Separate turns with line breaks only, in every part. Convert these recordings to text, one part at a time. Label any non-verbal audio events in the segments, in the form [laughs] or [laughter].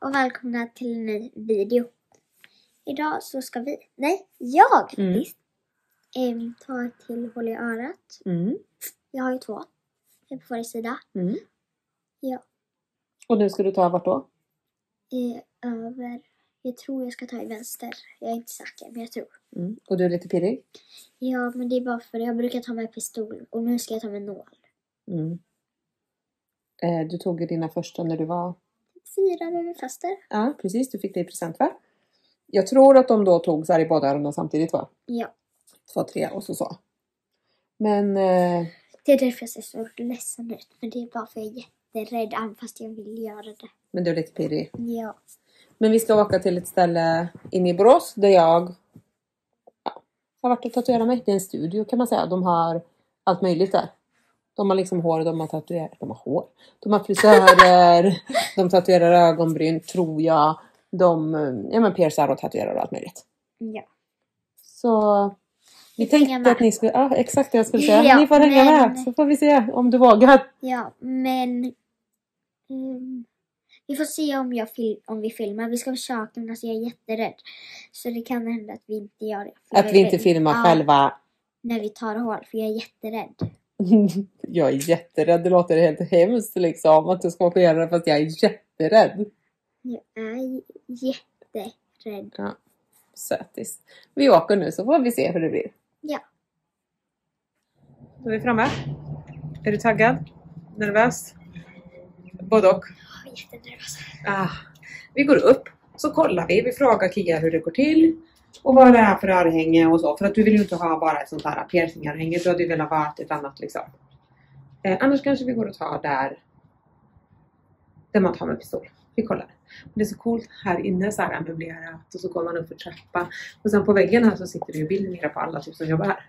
och välkomna till en ny video. Idag så ska vi, nej, jag
Mm.
faktiskt, em, ta ett till hål i örat.
Mm.
Jag har ju två. På varje sida.
Mm.
Ja.
Och nu ska du ta vart då?
Eh, över, jag tror jag ska ta i vänster. Jag är inte säker, men jag tror.
Mm. Och du är lite pirrig?
Ja, men det är bara för jag brukar ta med pistol och nu ska jag ta med nål.
Mm. Eh, du tog ju dina första när du var...
Fyra överfaster.
Ja, precis. Du fick det i present va? Jag tror att de då tog så här i båda öronen samtidigt va?
Ja,
Två, tre och så så. Men... Eh,
det är därför jag ser så ledsen ut. Men det är bara för jag är jätterädd, även fast jag vill göra det.
men du är lite pirrig.
Ja.
Men vi ska åka till ett ställe inne i Borås där jag ja, har varit och tatuerat mig. Det är en studio kan man säga. De har allt möjligt där. De har liksom hår, de har tatuerat, de har hår. De har frisörer, [laughs] de tatuerar ögonbryn tror jag. De ja, men piercar och tatuerar och allt möjligt.
Ja.
Så vi
hänga
tänkte
med.
att ni skulle, ja exakt det jag skulle säga.
Ja,
ni får hänga
men-
med så får vi se om du vågar.
Ja, men... ehm, vi får se om, jag fil- om vi filmar. Vi ska försöka, men alltså jag är jätterädd. Så det kan hända att vi inte gör det.
Att vi inte filmar
Ja,
själva.
När vi tar hål, för jag är jätterädd. [laughs]
jag är jätterädd. Det låter helt hemskt liksom att du ska åka och göra det fast jag är jätterädd.
Jag är jätterädd.
Ja, sötis. Vi åker nu så får vi se hur det blir.
Ja.
Då är vi framme. Är du taggad? Nervös? Både och.
Jag är jättenervös.
Ah. Vi går upp, så kollar vi. Vi frågar Kia hur det går till. Och vad det är för örhänge och så. För att du vill ju inte ha bara ett sånt här piercingörhänge. Du hade ju velat ha ett annat liksom. Eh, annars kanske vi går och tar där. Där man tar med pistol. Vi kollar. Det är så coolt här inne så här möblerat och så går man upp för trappan. Och sen på väggen här så sitter det ju bilder nere på alla typ som jobbar här.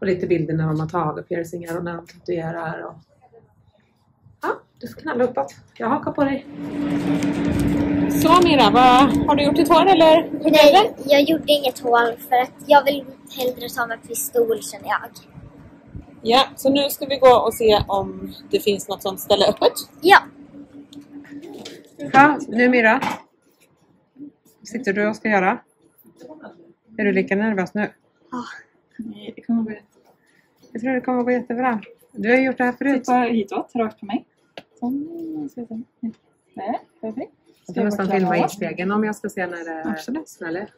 Och lite bilder när man har tagit piercingar och när man tatuerar och... Ja, du får knalla uppåt. Jag hakar på dig. Så Mira, vad, har du gjort ditt hår eller?
Nej, jag gjorde inget hål för att jag vill hellre ta med pistol känner jag.
Ja, så nu ska vi gå och se om det finns något sånt ställe öppet.
Ja.
Ja, nu Mira. Sitter du och ska göra? Är du lika nervös nu?
Ja.
Nej, det kommer gå jätte...
Jag tror det kommer att gå jättebra. Du har ju gjort det här förut.
Titta hitåt, rakt på mig. Så. Nej, perfekt.
Får
jag
nästan filma i spegeln om jag ska se när det
Absolut.
smäller.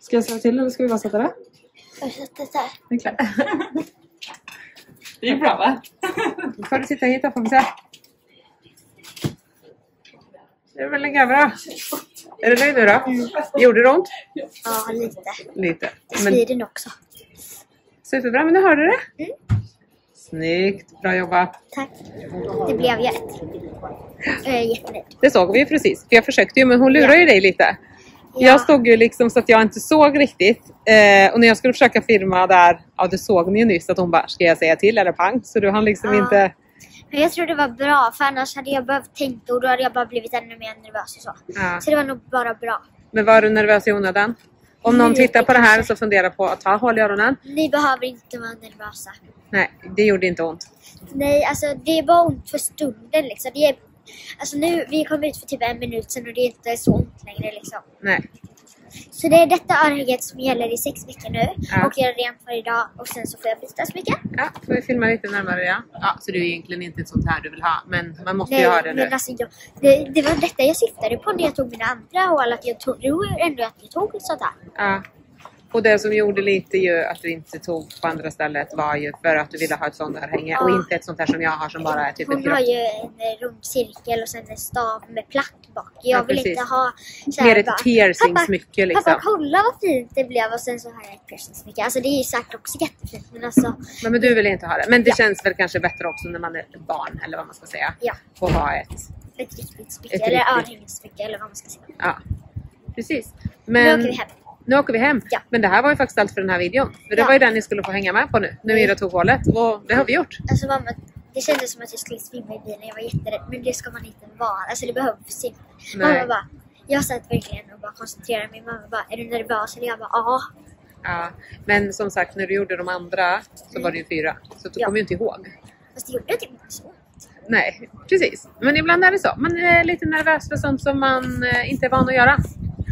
Ska jag säga till eller ska vi bara sätta det?
Jag sätter så här.
Det är klart. [laughs] Det är bra va?
Då får du sitta hit och får vi se. Det är väl lika bra. Är du nöjd nu då? Gjorde det ont?
Ja, lite.
Lite.
Det svider nog också.
superbra, men nu hörde du det.
Mm.
Snyggt, bra jobbat.
Tack. Det blev jag ett. Jag.
Det såg vi ju precis. För jag försökte ju, men hon lurade
Ja.
ju dig lite.
Ja.
Jag stod ju liksom så att jag inte såg riktigt. Eh, och när jag skulle försöka filma där, ja det såg ni ju nyss att hon bara, ska jag säga till eller pang? Så du hann liksom
Ja.
inte...
Men jag tror det var bra, för annars hade jag behövt tänka och då hade jag bara blivit ännu mer nervös och så.
Ja.
Så det var nog bara bra.
Men var du nervös i onödan? Om någon tittar på det här så fundera på att ta hål i öronen.
Ni behöver inte vara nervösa.
Nej, det gjorde inte ont.
Nej, alltså det är bara ont för stunden liksom. Det är, alltså nu, vi kom ut för typ en minut sedan och det är inte så ont längre liksom.
Nej.
Så det är detta örhänget som gäller i sex veckor nu.
Ja.
Och jag är rent varje dag och sen så får jag byta smycken.
Ja, får vi filma lite närmare ja. Ja, så det är egentligen inte ett sånt här du vill ha. Men man måste
Nej,
ju ha det nu.
alltså jag, det, det var detta jag syftade på när jag tog mina andra hål. Att jag tror ändå att jag tog ett sånt här.
Ja. Och det som gjorde lite ju att du inte tog på andra stället var ju för att du ville ha ett sånt här hänge och
Ja.
inte ett sånt här som jag har som bara är typ ett
Hon har
grått.
ju en eh, rund cirkel och sen en stav med plack bak. Jag
Ja,
vill
precis.
inte ha så här
Mer ett
bara,
piercingsmycke liksom.
Pappa kolla vad fint det blev och sen så har jag ett piercingsmycke. Alltså det är ju säkert också jättefint men alltså
Men, men du vill inte ha det. Men det
Ja.
känns väl kanske bättre också när man är ett barn eller vad man ska säga.
ja,
Få ha ett.
ett riktigt smycke
Ett
eller örhängesmycke eller vad man ska säga.
Ja. Precis.
Nu
Men
åker vi hem.
Nu åker vi hem.
Ja.
Men det här var ju faktiskt allt för den här videon. För det
Ja.
var ju den ni skulle få hänga med på nu. När Mira tog hålet. Och det har vi gjort.
Alltså mamma, det kändes som att jag skulle svimma i bilen. Jag var jätterädd. Men det ska man inte vara. Alltså det behöver simma.
Nej.
Mamma bara, jag satt verkligen och bara koncentrerade mig. Mamma bara, är du nervös? Eller jag bara, ja.
Ja. Men som sagt, när du gjorde de andra så var det ju fyra. Så du
Ja.
kommer ju inte ihåg.
Fast det gjorde typ inte så.
Nej, precis. Men ibland är det så. Man är lite nervös för sånt som man eh, inte är van att göra.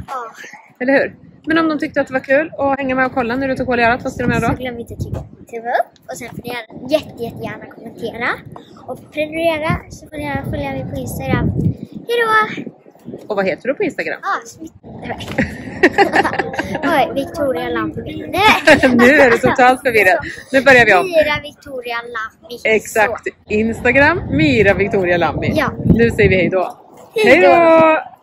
Ja.
Eller hur? Men om de tyckte att det var kul att hänga med och kolla när du tog hål i örat, vad ska de göra
Så
då?
glöm inte att tumme upp och sen får ni gärna, jätte, jättegärna kommentera och prenumerera så får ni gärna följa mig på Instagram. Hejdå!
Och vad heter du på Instagram?
Ah, smitt... [laughs] Oj, Victoria Lambi. [laughs]
nu är du totalt förvirrad. Nu börjar vi om.
Mira Victoria Lambi.
Exakt. Instagram, Mira Victoria Lambi.
Ja.
Nu säger vi hej då.
Hej då.
Hej då!